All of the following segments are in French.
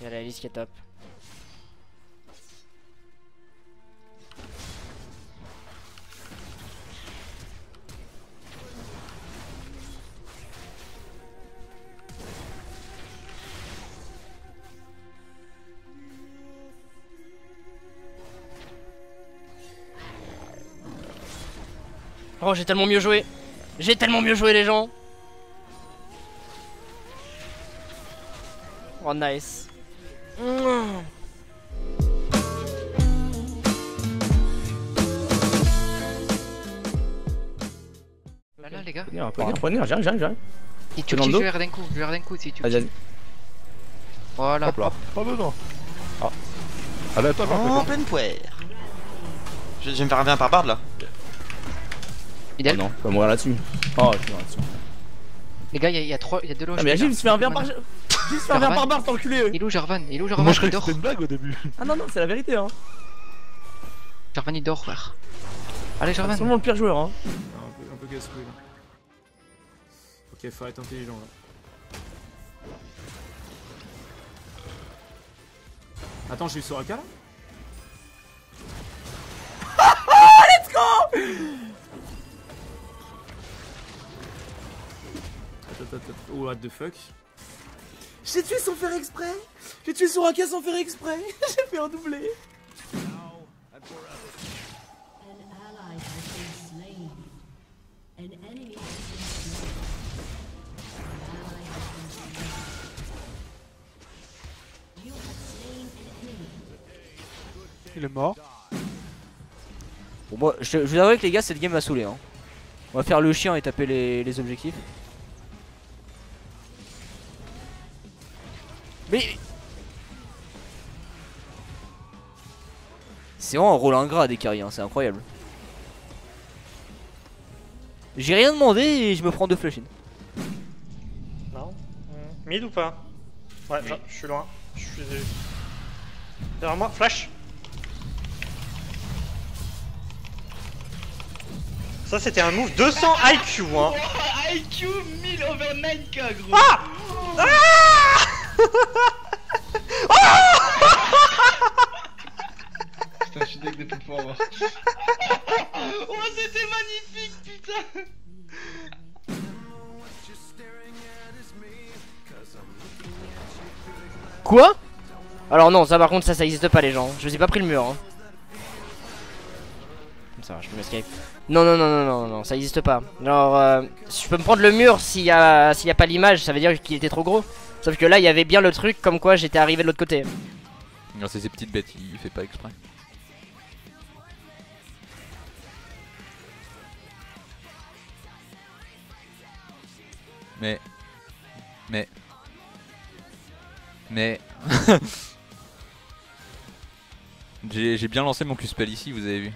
Il la liste qui est top. Oh, j'ai tellement mieux joué. J'ai tellement mieux joué, les gens. Oh, nice. Là, là, les gars. Revenir, revenir, revenir, j'arrive, j'arrive, j'arrive. Et tu le je vais d'un coup, je vais d'un coup si tu Vas-y, vas-y. Voilà. Hop là. Pas besoin. Ah. Allez, attends, attends, En pleine poire. Je, je vais me faire un par barde là. Oh Idéal. non, je vais mourir là-dessus. Oh, je mourir là-dessus. Les gars, il y, a- trois, il y a deux loges. Ah, mais les Gilles, gars. il se fait un verre par. Gilles, il se fait un verre par barre, t'es enculé. Il est où Jarvan? Il est où Jarvan? Moi je Il croyais que dort. c'était une blague au début. Ah non, non, c'est la vérité, hein. Jarvan il dort, frère. Allez, C'est Jarvan. vraiment le pire joueur, hein. Peu, casse-couille là. Ok, faut être intelligent là. Attends, j'ai eu Soraka là Attends, attends, attends. Oh, what the fuck J'ai tué sans faire exprès J'ai tué Soraka sans faire exprès J'ai fait un doublé Il est mort. Bon, moi, je, je vous avoue que les gars, cette game m'a saoulé. Hein. On va faire le chien et taper les, les objectifs. Mais. C'est vraiment un rôle ingrat des carries, hein, c'est incroyable. J'ai rien demandé et je me prends deux flash in. Non. Mid ou pas? Ouais, je, je suis loin. Je suis. Derrière moi, flash Ça c'était un move 200 IQ hein IQ 1000 over 9k gros Ah Putain je suis deck depuis pour avoir Oh c'était magnifique putain Quoi? Alors non, ça par contre, ça, ça existe pas les gens. Je vous ai pas pris le mur. Hein. Ça va, je peux m'escape. Non, non, non, non, non, non, ça existe pas. Alors, euh, je peux me prendre le mur s'il y a, y a pas l'image, ça veut dire qu'il était trop gros. Sauf que là, il y avait bien le truc comme quoi j'étais arrivé de l'autre côté. Non, c'est ces petites bêtes, il fait pas exprès. Mais. Mais. Mais. J'ai bien lancé mon Q-spell ici, vous avez vu.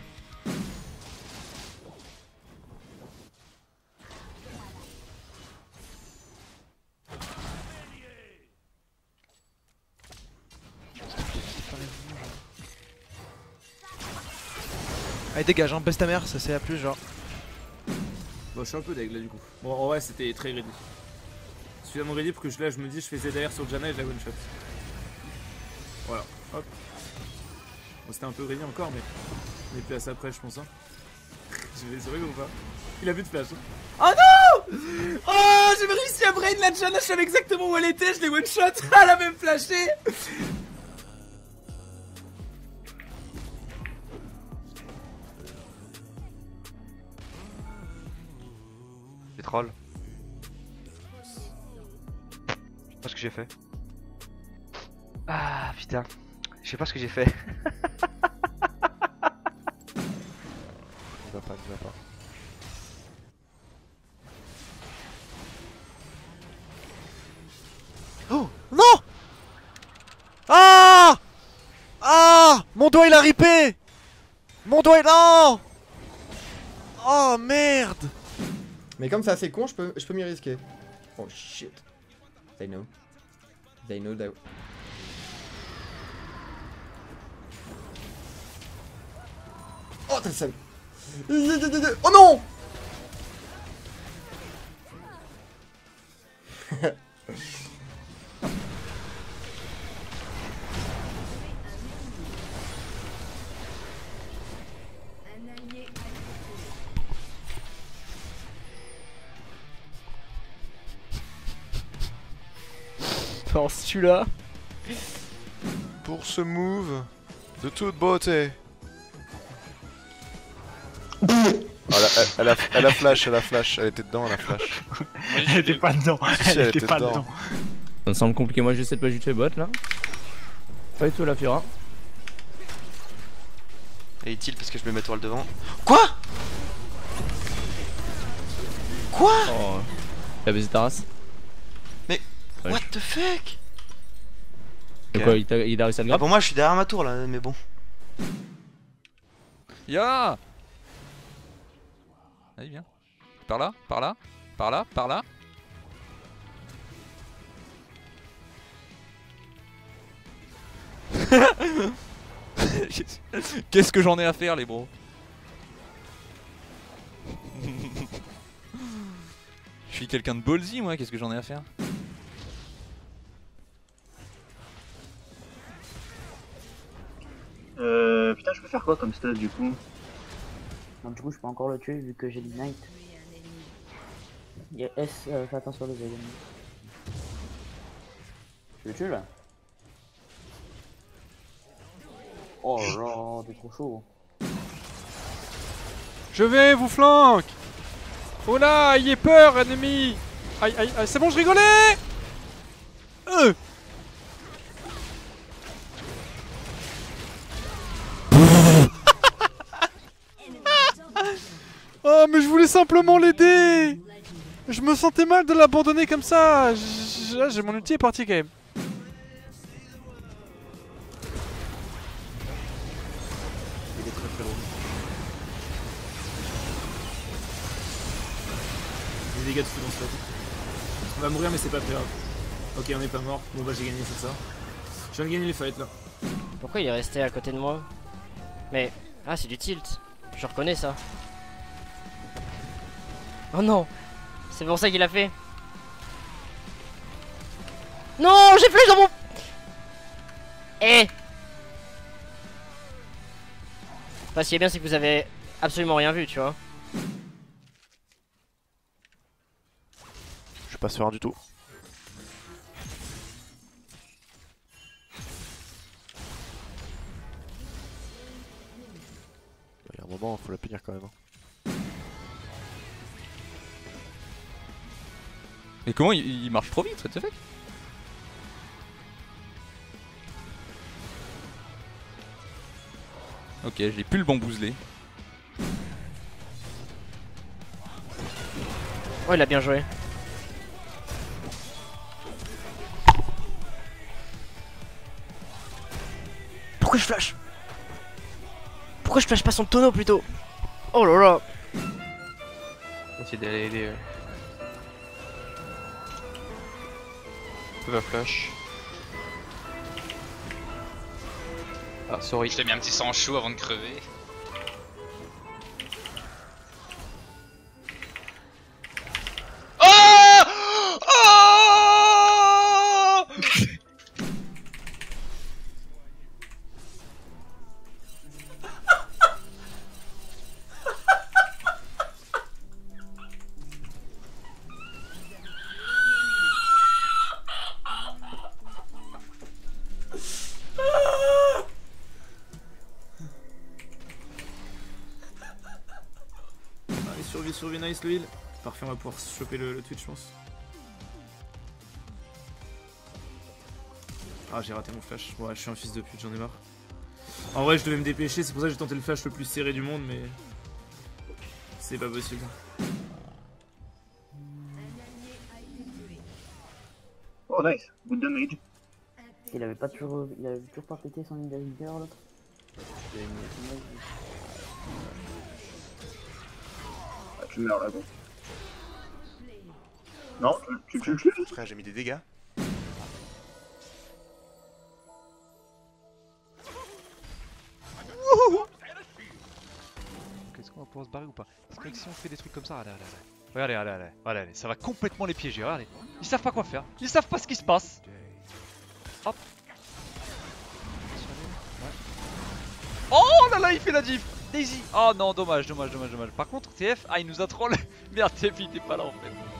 Allez, dégage, hein, baisse ta mère, ça c'est à plus, genre. Bon, je suis un peu deg là du coup. Bon, en vrai, c'était très greedy. Suffisamment greedy pour que je, là, je me dis, je fais ZR sur Janna et je la one shot. Voilà, hop. Bon, c'était un peu greedy encore, mais on est plus à ça après, je pense. Hein. je vais les ou pas? Il a vu de flash. hein. Oh non Oh, j'ai réussi à brain la Janna, je savais exactement où elle était, je l'ai one shot. Elle a même flashé Je sais pas ce que j'ai fait. Ah putain. Je sais pas ce que j'ai fait. Il va pas, il va pas. Oh Non Ah Ah Mon doigt il a ripé Mon doigt il... Non Oh merde Mais comme c'est assez con, je peux, je peux m'y risquer. Oh shit. They know. They know that. Oh t'as le. Oh non dans celui-là. Pour ce move de toute beauté. Ah, elle, a, elle, a, elle a flash, elle a flash, elle était dedans, elle a flash. Elle était pas dedans. Si, Elle était pas dedans. Ça me semble compliqué. Moi, j'essaie de pas juste bot là. Pas du tout la Fiora. Et il parce que je me mets toile devant. Quoi? Quoi Oh. Il a baisé ta race. The fuck? Quoi, il, a réussi à le Ah, pour moi, je suis derrière ma tour là, mais bon. Ya Allez, viens. Par là, par là, par là, par là. Qu'est-ce que j'en ai à faire, les bros? Je suis quelqu'un de ballsy, moi, qu'est-ce que j'en ai à faire? Euh. Putain, je peux faire quoi comme stud du coup Donc du coup je peux encore le tuer vu que j'ai l'ignite. Il y a S, euh, fais attention les ennemis. Tu le tues là Oh là là, t'es trop chaud. Je vais vous flanque Oh là, ayez peur, ennemi Aïe, aïe, aïe, c'est bon, je rigolais Oh, mais je voulais simplement l'aider Je me sentais mal de l'abandonner comme ça j'ai mon ulti est parti quand même. Il est très très lourd. Des dégâts de fou dans ce. On va mourir, mais c'est pas très grave. Ok, on est pas mort. Bon, bah, j'ai gagné, c'est ça. Je viens de gagner les fights là. Pourquoi il est resté à côté de moi? Mais. Ah, c'est du tilt. Je reconnais ça. Oh non C'est pour ça qu'il a fait. Non J'ai flèche dans mon... Eh Enfin, ce qui est bien, c'est que vous avez absolument rien vu, tu vois. Je suis pas serein du tout. Il y a un moment, faut la punir quand même. hein. Et comment il, il marche trop vite, what the fuck Ok, j'ai plus le bon bouselé. Oh, il a bien joué. Pourquoi je flash? Pourquoi je flash pas son tonneau plutôt? Oh là là Essayer d'aller aider. euh. Peu va flash. Ah, sorry. Je t'ai mis un petit sang chaud avant de crever. Survie, survie, nice le heal. Parfait, on va pouvoir choper le, le Twitch, je pense. Ah, j'ai raté mon flash. Ouais, je suis un fils de pute, j'en ai marre. En vrai, je devais me dépêcher, c'est pour ça que j'ai tenté le flash le plus serré du monde, mais. C'est pas possible. Oh nice, good damage. Il avait pas toujours, il avait toujours pas pété son inhibiteur l'autre. Tu meurs. Non, tu tu- tu le tues Frère, j'ai mis des dégâts. Est-ce qu'on va pouvoir se barrer ou pas Parce que si on fait des trucs comme ça, allez, allez, allez. Regardez, allez, allez, allez, allez, ça va complètement les piéger, regardez. Ils savent pas quoi faire, ils savent pas ce qui se passe. Hop. Oh là là, il fait la diff Daisy Oh non, dommage, dommage, dommage, dommage. Par contre, TF, ah, il nous a troll. Merde, TF, il était pas là en fait.